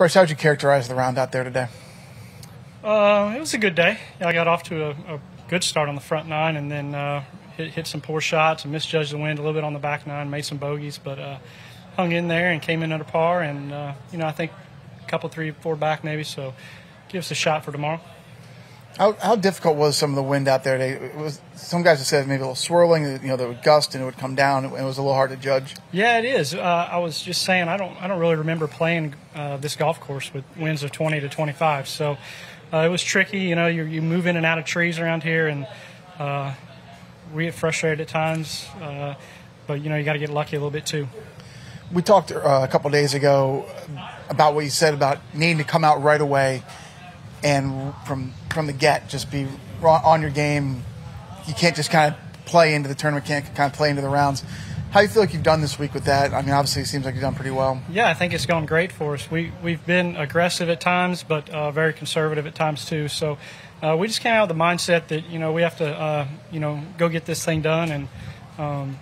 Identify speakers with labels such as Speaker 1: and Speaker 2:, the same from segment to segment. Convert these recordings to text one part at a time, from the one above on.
Speaker 1: Brice, how would you characterize the round out there today?
Speaker 2: Uh, it was a good day. I got off to a, a good start on the front nine, and then uh, hit, hit some poor shots and misjudged the wind a little bit on the back nine, made some bogeys, but uh, hung in there and came in under par. And uh, you know, I think a couple, three, four back maybe. So give us a shot for tomorrow.
Speaker 1: How, how difficult was some of the wind out there today? It was some guys have said maybe a little swirling, you know, there would gust and it would come down. and It was a little hard to judge.
Speaker 2: Yeah, it is. Uh, I was just saying, I don't, I don't really remember playing uh, this golf course with winds of 20 to 25. So uh, it was tricky. You know, you, you move in and out of trees around here, and uh, we get frustrated at times. Uh, but you know, you got to get lucky a little bit too.
Speaker 1: We talked uh, a couple days ago about what you said about needing to come out right away and from from the get just be on your game. You can't just kind of play into the tournament, can't kind of play into the rounds. How do you feel like you've done this week with that? I mean, obviously, it seems like you've done pretty well.
Speaker 2: Yeah, I think it's gone great for us. We we've been aggressive at times, but uh, very conservative at times too. So uh, we just came out with the mindset that you know we have to uh, you know go get this thing done, and um,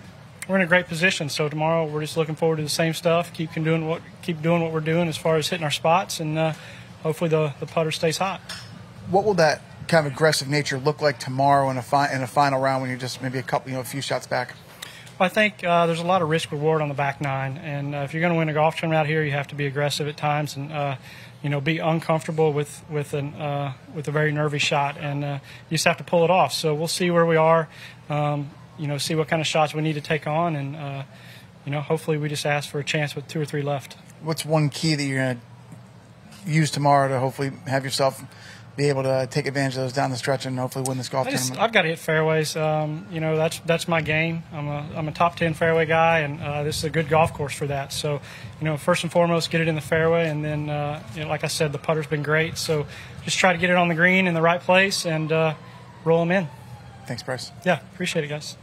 Speaker 2: we're in a great position. So tomorrow we're just looking forward to the same stuff. Keep doing what keep doing what we're doing as far as hitting our spots, and uh, hopefully the the putter stays hot.
Speaker 1: What will that kind of aggressive nature look like tomorrow in a fi- in a final round when you're just maybe a couple you know a few shots back?
Speaker 2: I think uh, there's a lot of risk reward on the back nine, and uh, if you're going to win a golf tournament out here, you have to be aggressive at times and uh, you know be uncomfortable with with an uh, with a very nervy shot, and uh, you just have to pull it off. So we'll see where we are, um, you know, see what kind of shots we need to take on, and uh, you know, hopefully we just ask for a chance with two or three left.
Speaker 1: What's one key that you're going to use tomorrow to hopefully have yourself be able to take advantage of those down the stretch and hopefully win this golf
Speaker 2: I just,
Speaker 1: tournament?
Speaker 2: I've got to hit fairways. Um, you know, that's that's my game. I'm a I'm a top ten fairway guy, and uh, this is a good golf course for that. So, you know, first and foremost, get it in the fairway, and then, uh, you know, like I said, the putter's been great. So, just try to get it on the green in the right place and uh, roll them in.
Speaker 1: Thanks, Brice.
Speaker 2: Yeah, appreciate it, guys.